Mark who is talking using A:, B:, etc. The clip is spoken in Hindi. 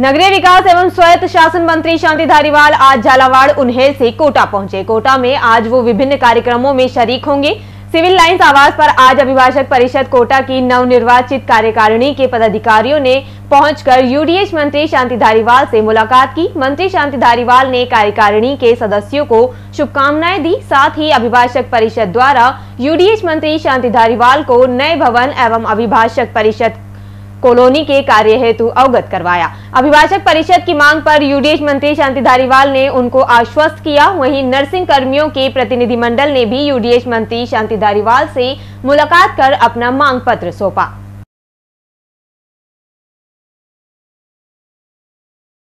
A: नगरीय विकास एवं स्वायत्त शासन मंत्री शांति धारीवाल आज झालावाड़ उन्हेल से कोटा पहुँचे। कोटा में आज वो विभिन्न कार्यक्रमों में शरीक होंगे। सिविल लाइंस आवास पर आज अभिभाषक परिषद कोटा की नवनिर्वाचित कार्यकारिणी के पदाधिकारियों ने पहुंचकर यूडीएच मंत्री शांति धारीवाल से मुलाकात की। मंत्री शांति धारीवाल ने कार्यकारिणी के सदस्यों को शुभकामनाएँ दी। साथ ही अभिभाषक परिषद द्वारा यूडीएच मंत्री शांति धारीवाल को नए भवन एवं अभिभाषक परिषद कॉलोनी के कार्य हेतु अवगत करवाया। अभिभाषक परिषद की मांग पर यूडीएच मंत्री शांति धारीवाल ने उनको आश्वस्त किया। वहीं नर्सिंग कर्मियों के प्रतिनिधिमंडल ने भी यूडीएच मंत्री शांति धारीवाल से मुलाकात कर अपना मांग पत्र सौंपा।